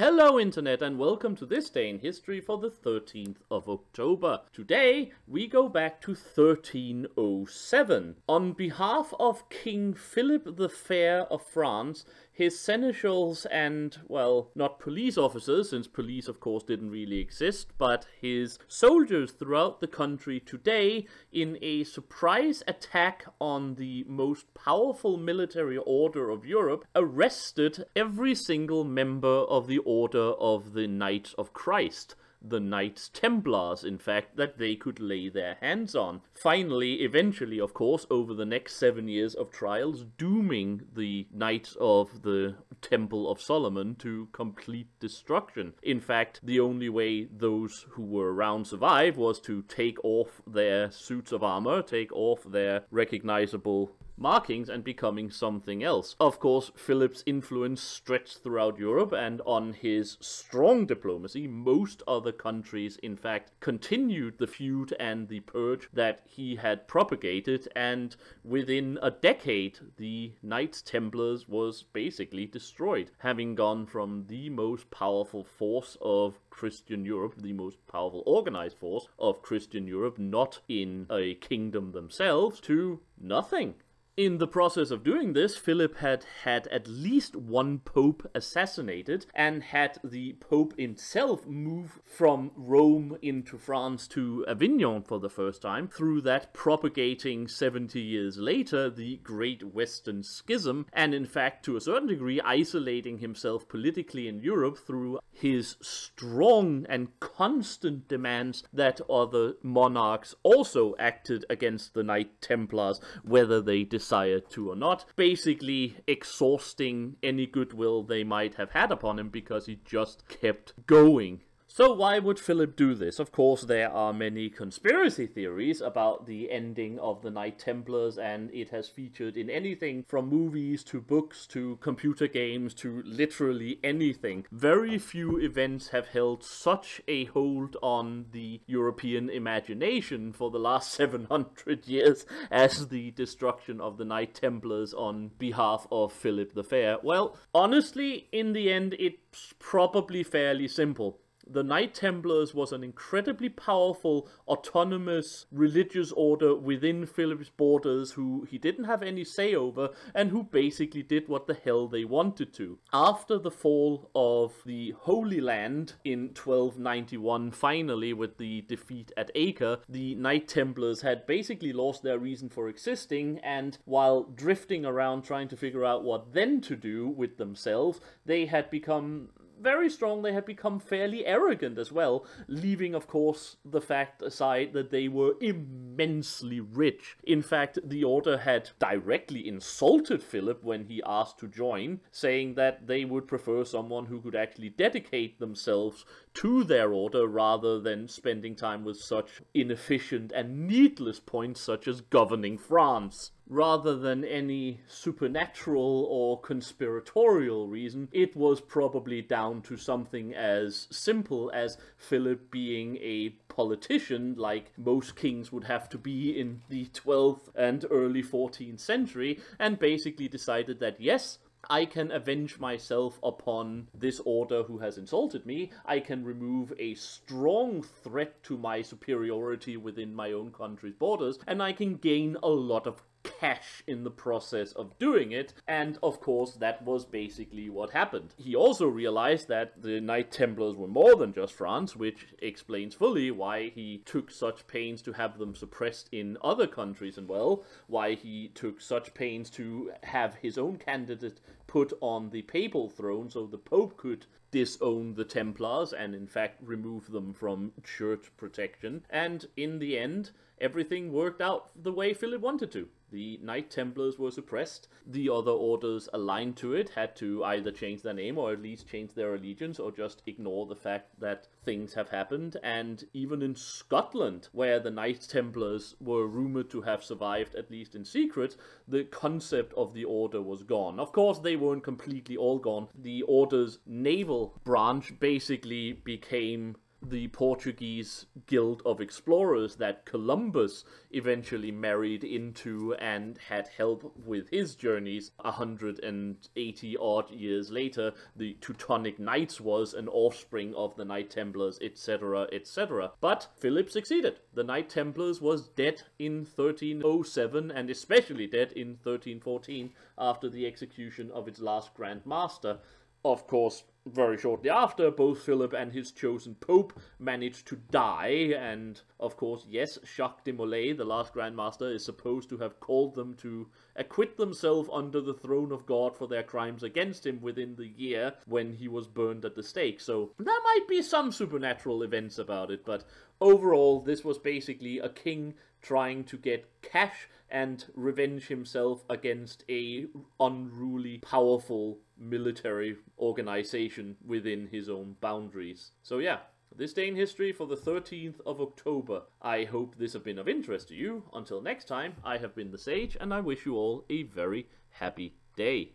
Hello Internet and welcome to this day in history for the 13th of October. Today we go back to 1307. On behalf of King Philip the Fair of France, his seneschals and, well, not police officers, since police of course didn't really exist, but his soldiers throughout the country today in a surprise attack on the most powerful military order of Europe arrested every single member of the Order of the Knights of Christ the Knights Templars, in fact, that they could lay their hands on. Finally, eventually, of course, over the next seven years of trials, dooming the Knights of the Temple of Solomon to complete destruction. In fact, the only way those who were around survive was to take off their suits of armor, take off their recognizable markings and becoming something else. Of course, Philip's influence stretched throughout Europe, and on his strong diplomacy, most other countries, in fact, continued the feud and the purge that he had propagated, and within a decade, the Knights Templars was basically destroyed, having gone from the most powerful force of Christian Europe, the most powerful organized force of Christian Europe, not in a kingdom themselves, to nothing. In the process of doing this, Philip had had at least one pope assassinated and had the pope himself move from Rome into France to Avignon for the first time, through that propagating 70 years later the Great Western Schism, and in fact, to a certain degree, isolating himself politically in Europe through his strong and constant demands that other monarchs also acted against the Knight Templars, whether they decided desired to or not, basically exhausting any goodwill they might have had upon him because he just kept going so why would Philip do this? Of course, there are many conspiracy theories about the ending of the Knight Templars, and it has featured in anything from movies to books to computer games to literally anything. Very few events have held such a hold on the European imagination for the last 700 years as the destruction of the Knight Templars on behalf of Philip the Fair. Well, honestly, in the end, it's probably fairly simple the Knight Templars was an incredibly powerful, autonomous religious order within Philip's borders who he didn't have any say over and who basically did what the hell they wanted to. After the fall of the Holy Land in 1291, finally with the defeat at Acre, the Knight Templars had basically lost their reason for existing and while drifting around trying to figure out what then to do with themselves, they had become very strong, they had become fairly arrogant as well, leaving, of course, the fact aside that they were immensely rich. In fact, the Order had directly insulted Philip when he asked to join, saying that they would prefer someone who could actually dedicate themselves to their Order rather than spending time with such inefficient and needless points such as governing France rather than any supernatural or conspiratorial reason, it was probably down to something as simple as Philip being a politician, like most kings would have to be in the 12th and early 14th century, and basically decided that yes, I can avenge myself upon this order who has insulted me. I can remove a strong threat to my superiority within my own country's borders, and I can gain a lot of cash in the process of doing it, and of course that was basically what happened. He also realized that the Knight Templars were more than just France, which explains fully why he took such pains to have them suppressed in other countries and well, why he took such pains to have his own candidate put on the papal throne so the Pope could disown the Templars and in fact remove them from church protection. And in the end, everything worked out the way Philip wanted to. The Knight Templars were suppressed. The other orders aligned to it had to either change their name or at least change their allegiance or just ignore the fact that things have happened. And even in Scotland, where the Knight Templars were rumored to have survived, at least in secret, the concept of the order was gone. Of course, they weren't completely all gone. The order's naval branch basically became the Portuguese Guild of Explorers that Columbus eventually married into and had help with his journeys 180 odd years later. The Teutonic Knights was an offspring of the Knight Templars, etc., etc. But Philip succeeded. The Knight Templars was dead in 1307 and especially dead in 1314 after the execution of its last Grand Master. Of course, very shortly after, both Philip and his chosen pope managed to die, and of course, yes, Jacques de Molay, the last Grand Master, is supposed to have called them to acquit themselves under the throne of God for their crimes against him within the year when he was burned at the stake. So there might be some supernatural events about it, but overall, this was basically a king trying to get cash and revenge himself against a unruly, powerful military organization within his own boundaries. So yeah, this day in history for the 13th of October. I hope this has been of interest to you. Until next time, I have been the Sage, and I wish you all a very happy day.